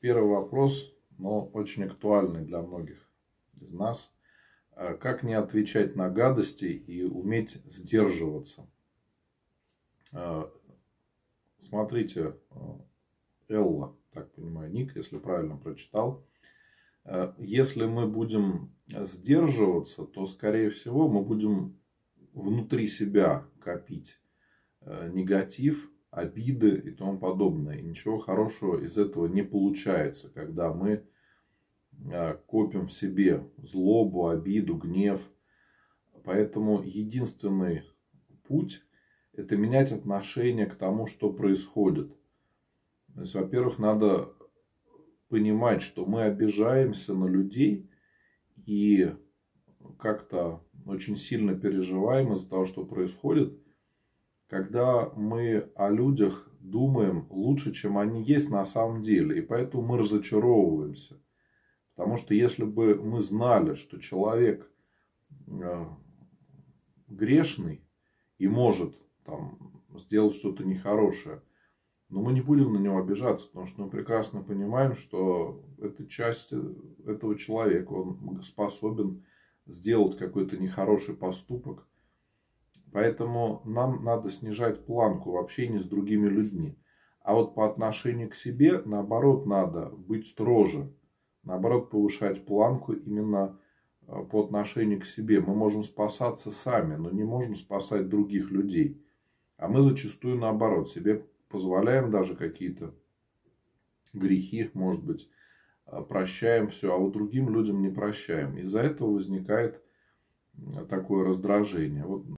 Первый вопрос, но очень актуальный для многих из нас. А как не отвечать на гадости и уметь сдерживаться? А, смотрите, Элла, так понимаю, ник, если правильно прочитал. Если мы будем сдерживаться, то, скорее всего, мы будем внутри себя копить негатив, обиды и тому подобное. И ничего хорошего из этого не получается, когда мы э, копим в себе злобу, обиду, гнев. Поэтому единственный путь – это менять отношение к тому, что происходит. То есть, во-первых, надо понимать, что мы обижаемся на людей и как-то очень сильно переживаем из-за того, что происходит, когда мы о людях думаем лучше, чем они есть на самом деле. И поэтому мы разочаровываемся. Потому что если бы мы знали, что человек э, грешный и может там, сделать что-то нехорошее, но мы не будем на него обижаться, потому что мы прекрасно понимаем, что это часть этого человека, он способен сделать какой-то нехороший поступок. Поэтому нам надо снижать планку в общении с другими людьми. А вот по отношению к себе, наоборот, надо быть строже. Наоборот, повышать планку именно э, по отношению к себе. Мы можем спасаться сами, но не можем спасать других людей. А мы зачастую наоборот себе позволяем даже какие-то грехи, может быть, Э, прощаем все, а вот другим людям не прощаем. Из-за этого возникает такое раздражение. Вот